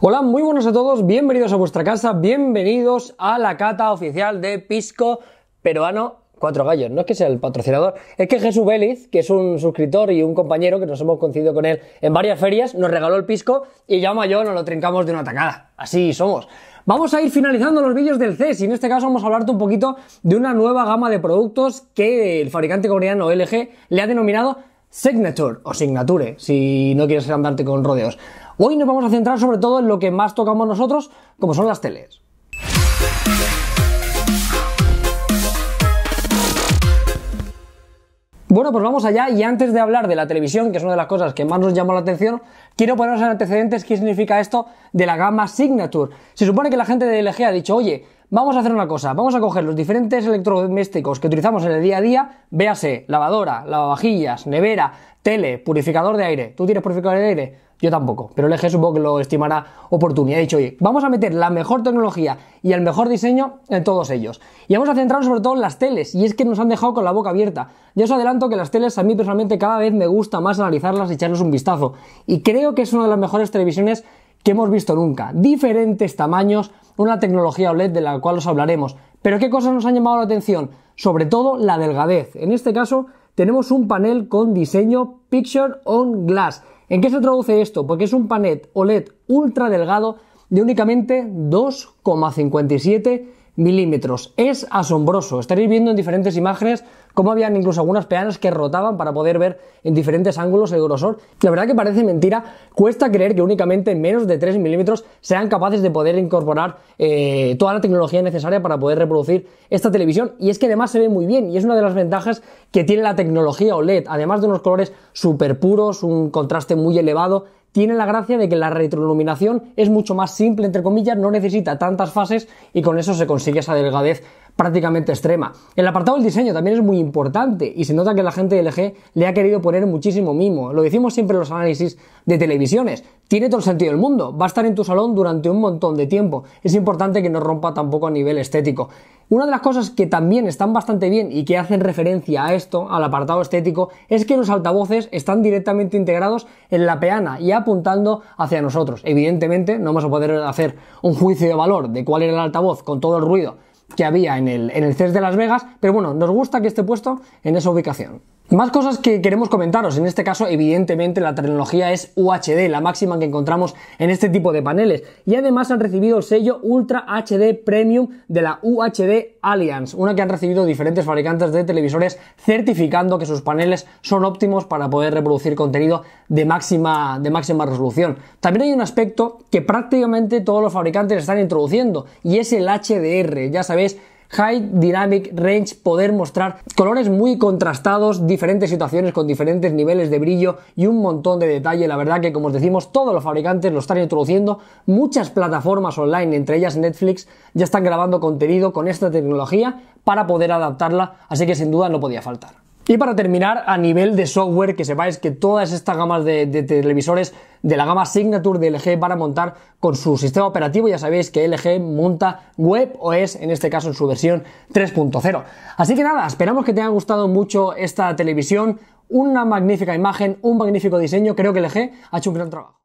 Hola, muy buenos a todos, bienvenidos a vuestra casa, bienvenidos a la cata oficial de Pisco Peruano Cuatro Gallos. No es que sea el patrocinador, es que Jesús Vélez, que es un suscriptor y un compañero que nos hemos coincidido con él en varias ferias, nos regaló el pisco y ya yo nos lo trincamos de una tacada. Así somos. Vamos a ir finalizando los vídeos del CES y en este caso vamos a hablarte un poquito de una nueva gama de productos que el fabricante coreano LG le ha denominado Signature o Signature, si no quieres andarte con rodeos. Hoy nos vamos a centrar sobre todo en lo que más tocamos nosotros, como son las teles. Bueno, pues vamos allá y antes de hablar de la televisión, que es una de las cosas que más nos llamó la atención, quiero poneros en antecedentes qué significa esto de la gama Signature. Se supone que la gente de LG ha dicho, oye, vamos a hacer una cosa, vamos a coger los diferentes electrodomésticos que utilizamos en el día a día, véase, lavadora, lavavajillas, nevera, tele, purificador de aire. ¿Tú tienes purificador de aire? Yo tampoco, pero el supongo que lo estimará oportuno y ha dicho, oye, vamos a meter la mejor tecnología y el mejor diseño en todos ellos. Y vamos a centrarnos sobre todo en las teles, y es que nos han dejado con la boca abierta. Ya os adelanto que las teles a mí personalmente cada vez me gusta más analizarlas y echarles un vistazo. Y creo que es una de las mejores televisiones que hemos visto nunca. Diferentes tamaños, una tecnología OLED de la cual os hablaremos. Pero ¿qué cosas nos han llamado la atención? Sobre todo la delgadez. En este caso tenemos un panel con diseño Picture on Glass ¿En qué se traduce esto? Porque es un panel OLED ultra delgado de únicamente 2,57 milímetros. Es asombroso. Estaréis viendo en diferentes imágenes cómo habían incluso algunas peanas que rotaban para poder ver en diferentes ángulos el grosor. La verdad que parece mentira. Cuesta creer que únicamente en menos de 3 milímetros sean capaces de poder incorporar eh, toda la tecnología necesaria para poder reproducir esta televisión. Y es que además se ve muy bien y es una de las ventajas que tiene la tecnología OLED. Además de unos colores súper puros, un contraste muy elevado tiene la gracia de que la retroiluminación es mucho más simple, entre comillas, no necesita tantas fases y con eso se consigue esa delgadez prácticamente extrema. El apartado del diseño también es muy importante y se nota que la gente de LG le ha querido poner muchísimo mimo. Lo decimos siempre en los análisis de televisiones. Tiene todo el sentido del mundo. Va a estar en tu salón durante un montón de tiempo. Es importante que no rompa tampoco a nivel estético. Una de las cosas que también están bastante bien y que hacen referencia a esto, al apartado estético, es que los altavoces están directamente integrados en la peana y apuntando hacia nosotros. Evidentemente no vamos a poder hacer un juicio de valor de cuál era el altavoz con todo el ruido que había en el, en el CES de Las Vegas, pero bueno, nos gusta que esté puesto en esa ubicación. Más cosas que queremos comentaros. En este caso, evidentemente, la tecnología es UHD, la máxima que encontramos en este tipo de paneles. Y además han recibido el sello Ultra HD Premium de la UHD Alliance, una que han recibido diferentes fabricantes de televisores certificando que sus paneles son óptimos para poder reproducir contenido de máxima, de máxima resolución. También hay un aspecto que prácticamente todos los fabricantes están introduciendo y es el HDR. Ya sabéis High Dynamic Range, poder mostrar colores muy contrastados, diferentes situaciones con diferentes niveles de brillo y un montón de detalle. La verdad que, como os decimos, todos los fabricantes lo están introduciendo. Muchas plataformas online, entre ellas Netflix, ya están grabando contenido con esta tecnología para poder adaptarla, así que sin duda no podía faltar. Y para terminar, a nivel de software, que sepáis que todas estas gamas de, televisores de la gama Signature de LG van a montar con su sistema operativo. Ya sabéis que LG monta WebOS, en este caso en su versión 3.0. Así que nada, esperamos que te haya gustado mucho esta televisión. Una magnífica imagen, un magnífico diseño. Creo que LG ha hecho un gran trabajo.